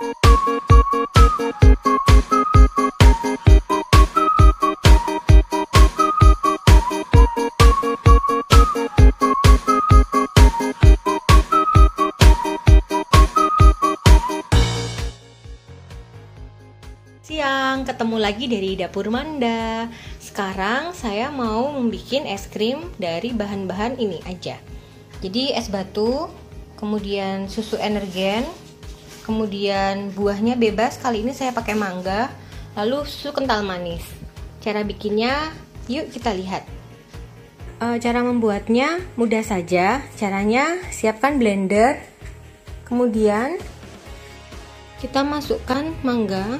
Siang, ketemu lagi dari dapur Manda. Sekarang saya mau membuat es krim dari bahan-bahan ini aja. Jadi es batu, kemudian susu energen, kemudian buahnya bebas. Kali ini saya pakai mangga, lalu susu kental manis. Cara bikinnya, yuk kita lihat. E, cara membuatnya mudah saja. Caranya siapkan blender, kemudian kita masukkan mangga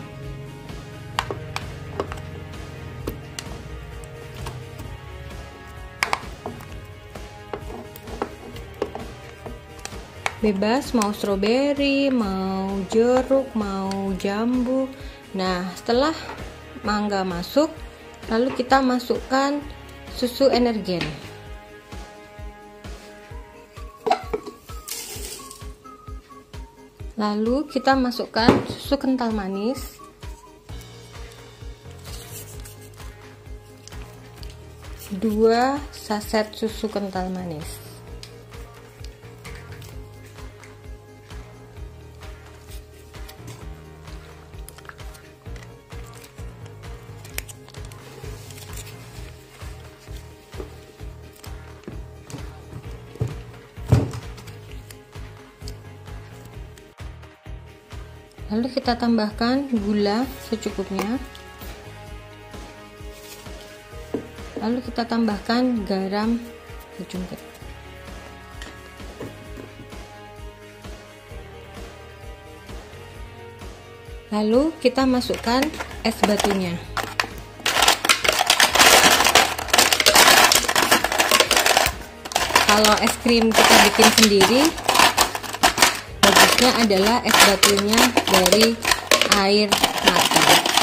bebas mau stroberi, mau jeruk, mau jambu. Nah, setelah mangga masuk, lalu kita masukkan susu energen. Lalu kita masukkan susu kental manis. Dua saset susu kental manis. Lalu kita tambahkan gula secukupnya. Lalu kita tambahkan garam secungkit lalu kita masukkan es batunya. Kalau es krim kita bikin sendiri Selanjutnya adalah es batunya dari air mata.